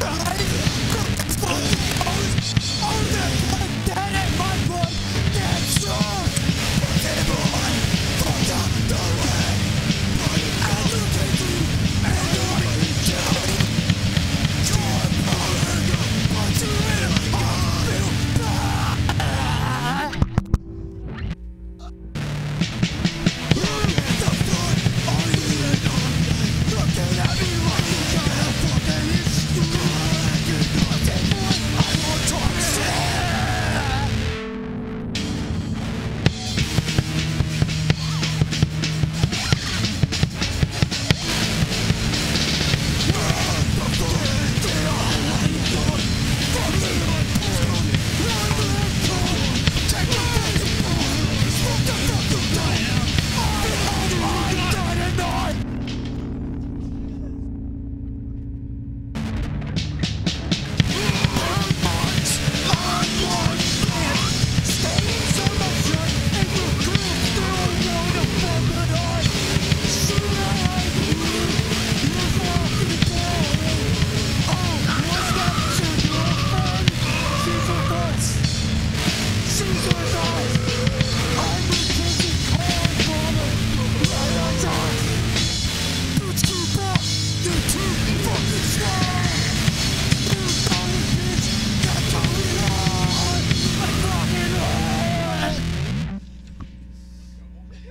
Stop.